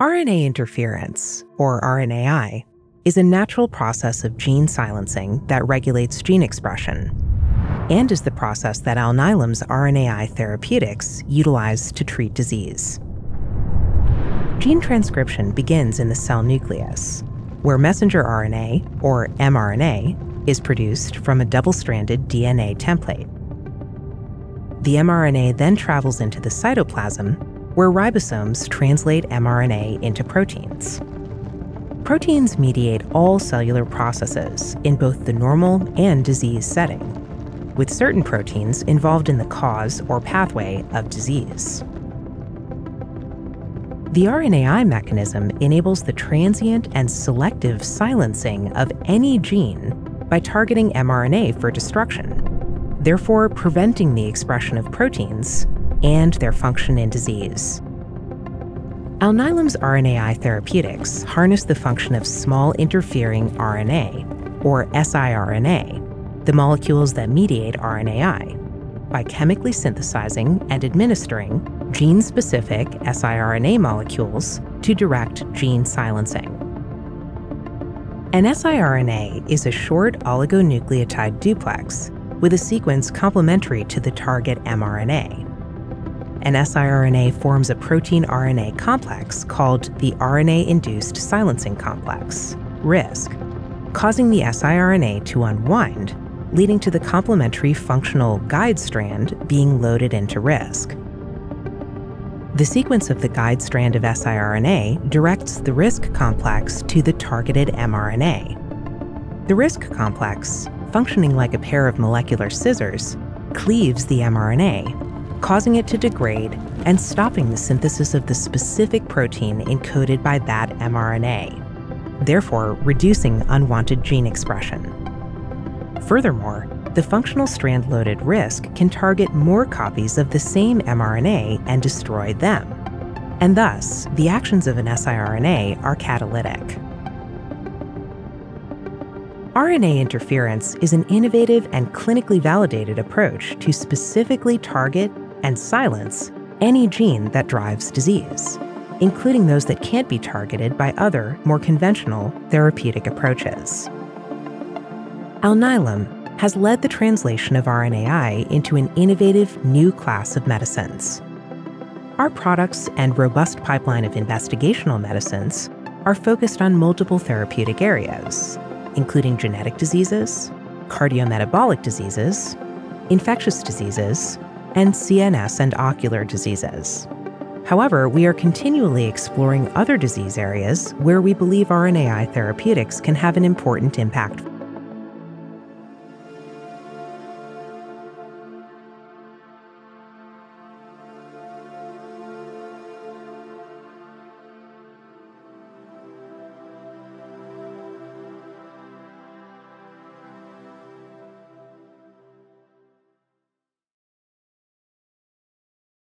RNA interference, or RNAi, is a natural process of gene silencing that regulates gene expression, and is the process that Alnylam's RNAi therapeutics utilize to treat disease. Gene transcription begins in the cell nucleus, where messenger RNA, or mRNA, is produced from a double stranded DNA template. The mRNA then travels into the cytoplasm where ribosomes translate mRNA into proteins. Proteins mediate all cellular processes in both the normal and disease setting, with certain proteins involved in the cause or pathway of disease. The RNAi mechanism enables the transient and selective silencing of any gene by targeting mRNA for destruction, therefore preventing the expression of proteins and their function in disease. Alnylam's RNAi therapeutics harness the function of small interfering RNA, or siRNA, the molecules that mediate RNAi, by chemically synthesizing and administering gene specific siRNA molecules to direct gene silencing. An siRNA is a short oligonucleotide duplex with a sequence complementary to the target mRNA an siRNA forms a protein RNA complex called the RNA induced silencing complex, RISC, causing the siRNA to unwind, leading to the complementary functional guide strand being loaded into RISC. The sequence of the guide strand of siRNA directs the RISC complex to the targeted mRNA. The RISC complex, functioning like a pair of molecular scissors, cleaves the mRNA causing it to degrade and stopping the synthesis of the specific protein encoded by that mRNA, therefore reducing unwanted gene expression. Furthermore, the functional strand loaded RISC can target more copies of the same mRNA and destroy them. And thus, the actions of an siRNA are catalytic. RNA interference is an innovative and clinically validated approach to specifically target and silence any gene that drives disease, including those that can't be targeted by other, more conventional therapeutic approaches. Alnylam has led the translation of RNAi into an innovative new class of medicines. Our products and robust pipeline of investigational medicines are focused on multiple therapeutic areas, including genetic diseases, cardiometabolic diseases, infectious diseases, and CNS and ocular diseases. However, we are continually exploring other disease areas where we believe RNAi therapeutics can have an important impact